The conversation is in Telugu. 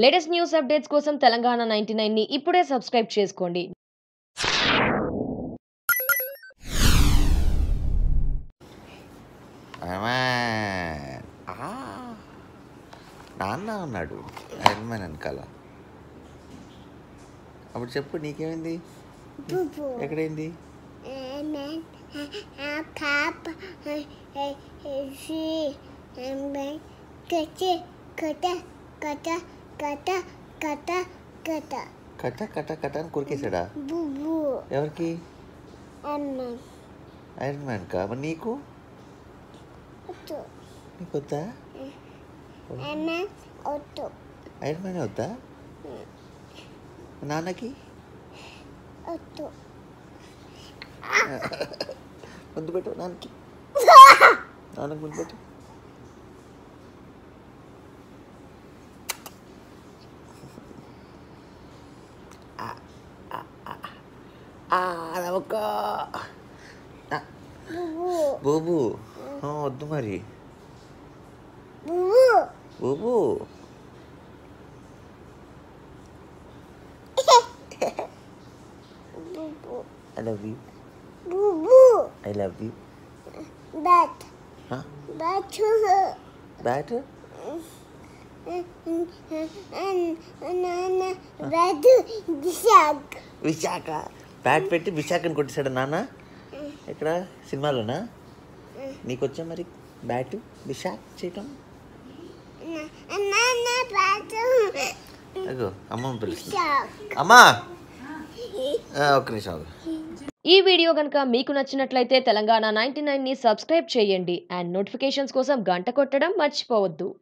లేటెస్ట్ న్యూస్ అప్డేట్స్ కోసం తెలంగాణ నైన్టీ ని ఇప్పుడే సబ్స్క్రైబ్ చేసుకోండి. నాన్న ఉన్నాడు. ఐరన్ మ్యాన్ వెనకాల. అప్పుడు చెప్పు నీకేమైంది. ఎక్కడైంది? And then కట కట కట. కట కట కట అని కొరికేశాడా? ఎవరికి? ఐరన్ మ్యాన్ కా? నీకు? నీకు ఐరన్ మ్యాన్ వద్దా? నాన్నకి? ముందు పెట్టు నాన్నకి. నాన్నకి ముందు పెట్టు. నమ్మక Bubu. బోబు ఆ, వద్దు మరి Bubu. Bobu Bubu. I love you Bubu. I love you Bat. Bat. Bat నాన్న బ్యాట్ విశాఖ విశాఖ Bat పెట్టి విశాఖని కొట్టేశాడు నాన్న? ఇక్కడ సినిమాలోనా? నీకు వచ్చా మరి బ్యాట్? విశాఖ చేయటం? అగో పిలుస్తుంది. అమ్మా! ఒక్క నిమిషం ఈ వీడియో కనుక మీకు నచ్చినట్లయితే తెలంగాణ నైన్టీ ని సబ్స్క్రైబ్ చేయండి. అండ్ నోటిఫికేషన్స్ కోసం గంట కొట్టడం మర్చిపోవద్దు.